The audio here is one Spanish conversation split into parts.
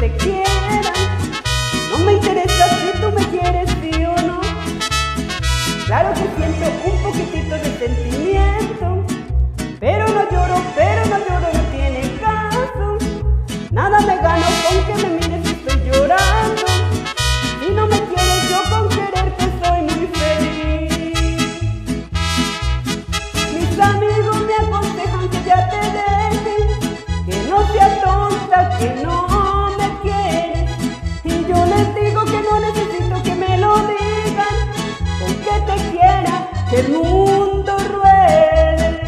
te quiera. No me interesa si tú me quieres, sí o no. Claro que siento un poquitito de sentimiento. Pero no el mundo ruede.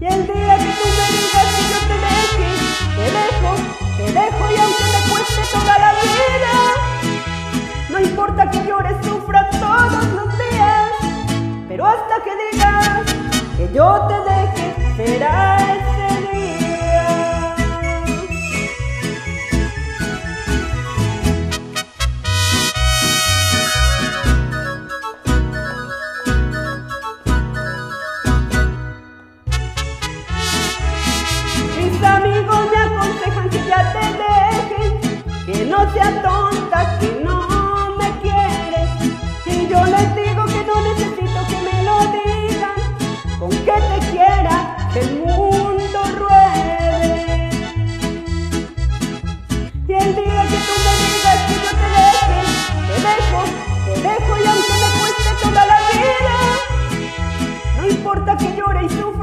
Y el día que tú me digas que yo te deje, te dejo, te dejo y aunque me cueste toda la vida, no importa que llore, sufra todos los días, pero hasta que digas que yo te deje, será te dejo, te dejo y toda la vida, no importa que llore y sufra.